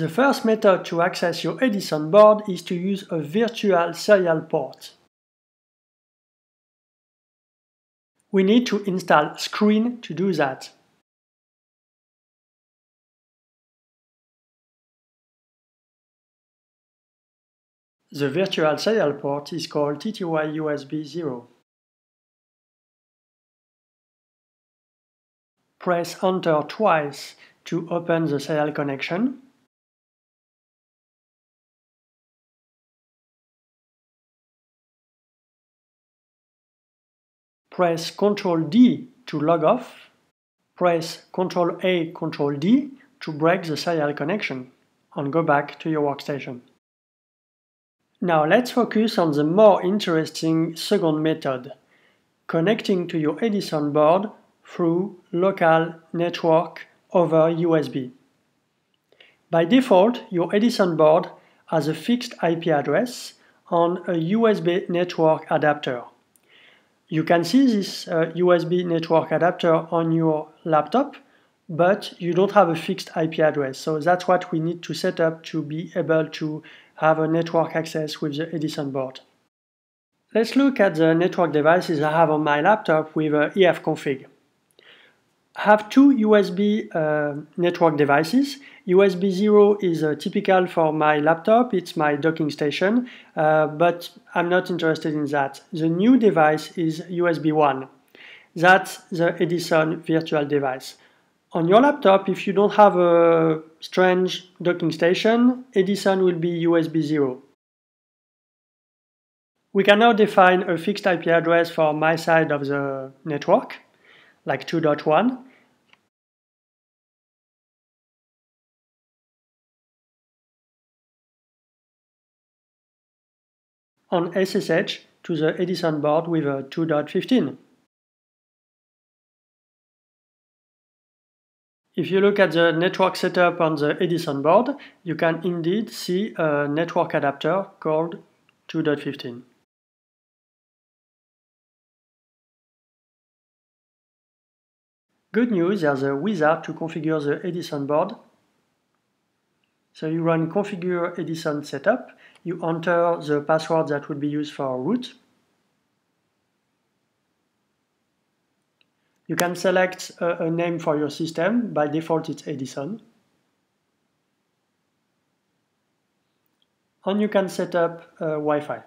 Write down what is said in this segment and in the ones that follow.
The first method to access your Edison board is to use a virtual serial port. We need to install Screen to do that. The virtual serial port is called TTY USB 0. Press Enter twice to open the serial connection. Press Ctrl D to log off. Press Ctrl A, Ctrl D to break the serial connection and go back to your workstation. Now let's focus on the more interesting second method, connecting to your Edison board through local network over USB. By default, your Edison board has a fixed IP address on a USB network adapter. You can see this uh, USB network adapter on your laptop, but you don't have a fixed IP address. So that's what we need to set up to be able to have a network access with the Edison board. Let's look at the network devices I have on my laptop with uh, ifconfig. Have two USB uh, network devices. USB 0 is uh, typical for my laptop, it's my docking station, uh, but I'm not interested in that. The new device is USB 1. That's the Edison virtual device. On your laptop, if you don't have a strange docking station, Edison will be USB 0. We can now define a fixed IP address for my side of the network, like 2.1. on SSH to the Edison board with a 2.15. If you look at the network setup on the Edison board, you can indeed see a network adapter called 2.15. Good news, there's a wizard to configure the Edison board. So you run configure Edison setup, you enter the password that would be used for root, You can select a, a name for your system. By default, it's Edison. And you can set up uh, Wi-Fi.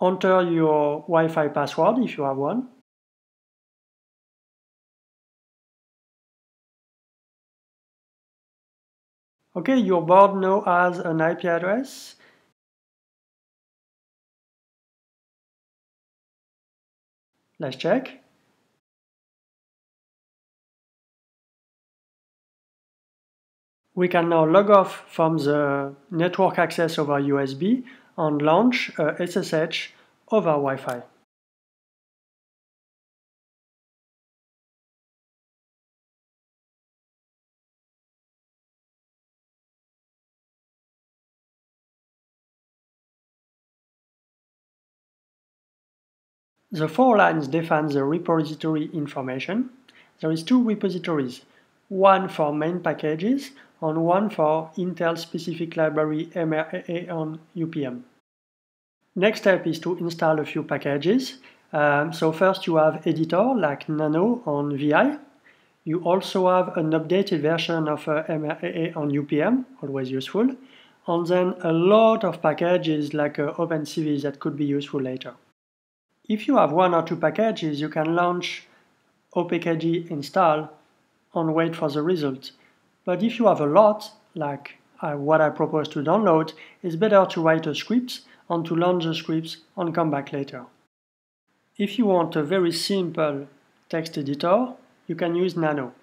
Enter your Wi-Fi password if you have one. Okay, your board now has an IP address. Let's check. We can now log off from the network access over USB and launch uh, a SSH over Wi-Fi. The four lines define the repository information. There is two repositories, one for main packages and one for Intel-specific library MRAA on UPM. Next step is to install a few packages. Um, so first you have editor like Nano on VI. You also have an updated version of uh, MRAA on UPM, always useful. And then a lot of packages like uh, OpenCV that could be useful later. If you have one or two packages, you can launch opkg install and wait for the result. But if you have a lot, like uh, what I propose to download, it's better to write a script and to launch the scripts and come back later. If you want a very simple text editor, you can use Nano.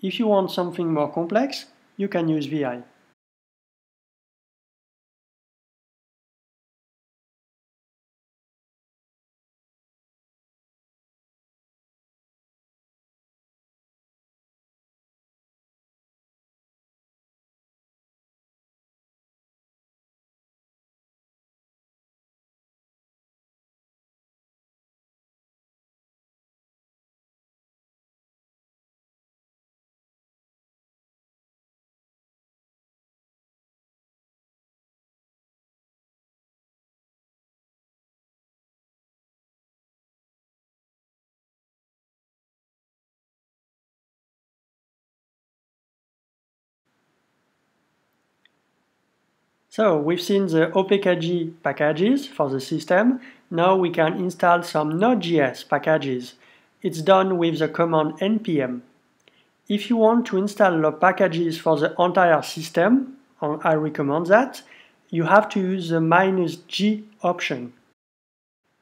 If you want something more complex, you can use VI. So we've seen the OPKG packages for the system. Now we can install some Node.js packages. It's done with the command npm. If you want to install the packages for the entire system, and I recommend that, you have to use the minus G option.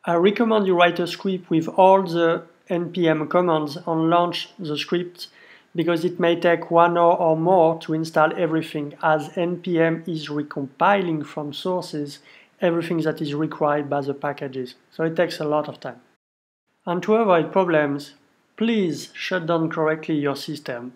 I recommend you write a script with all the npm commands and launch the script because it may take one hour or more to install everything as npm is recompiling from sources everything that is required by the packages. So it takes a lot of time. And to avoid problems, please shut down correctly your system.